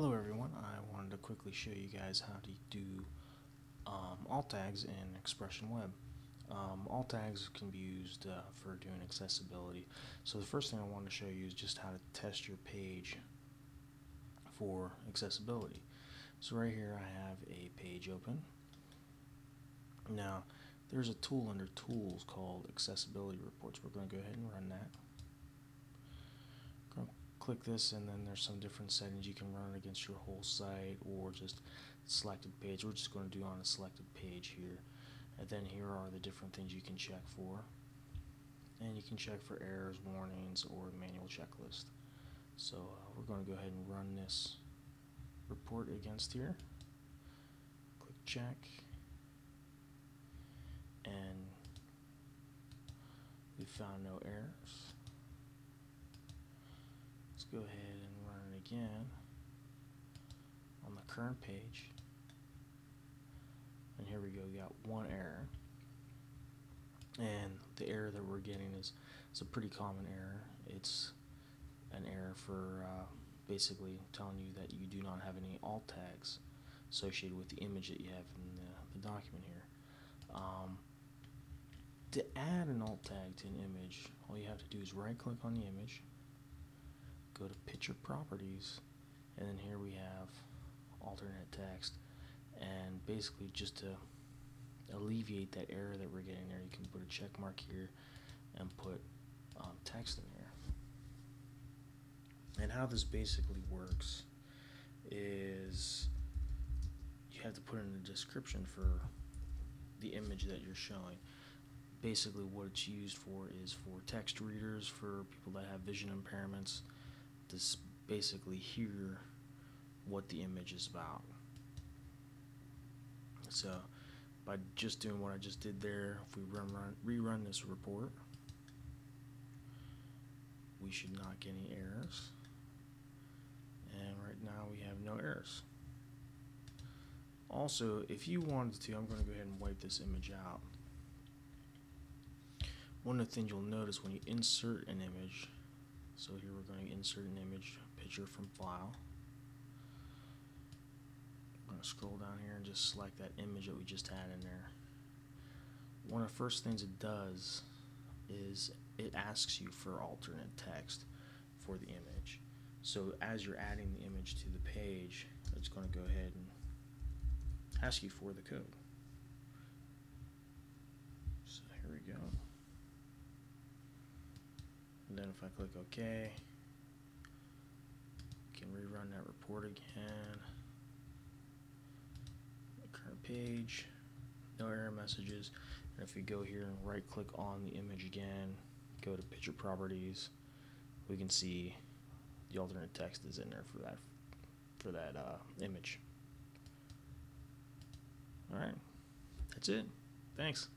Hello everyone, I wanted to quickly show you guys how to do um, alt tags in Expression Web. Um, alt tags can be used uh, for doing accessibility. So the first thing I want to show you is just how to test your page for accessibility. So right here I have a page open. Now there's a tool under tools called accessibility reports. We're going to go ahead and run that click this and then there's some different settings you can run against your whole site or just selected page. We're just going to do on a selected page here. And then here are the different things you can check for. And you can check for errors, warnings, or manual checklist. So uh, we're going to go ahead and run this report against here. Click check. And we found no errors go ahead and run it again on the current page. And here we go, we got one error. And the error that we're getting is it's a pretty common error. It's an error for uh, basically telling you that you do not have any alt tags associated with the image that you have in the, the document here. Um, to add an alt tag to an image, all you have to do is right click on the image, go to picture properties and then here we have alternate text. And basically just to alleviate that error that we're getting there you can put a check mark here and put um, text in there. And how this basically works is you have to put in a description for the image that you're showing. Basically what it's used for is for text readers for people that have vision impairments to basically hear what the image is about. So by just doing what I just did there, if we run, run rerun this report, we should not get any errors. And right now we have no errors. Also, if you wanted to, I'm going to go ahead and wipe this image out. One of the things you'll notice when you insert an image so here we're going to insert an image picture from file. I'm going to scroll down here and just select that image that we just had in there. One of the first things it does is it asks you for alternate text for the image. So as you're adding the image to the page, it's going to go ahead and ask you for the code. So here we go. And then if I click OK, can rerun that report again. The current page, no error messages. And if we go here and right click on the image again, go to picture properties, we can see the alternate text is in there for that for that uh, image. All right, that's it. Thanks.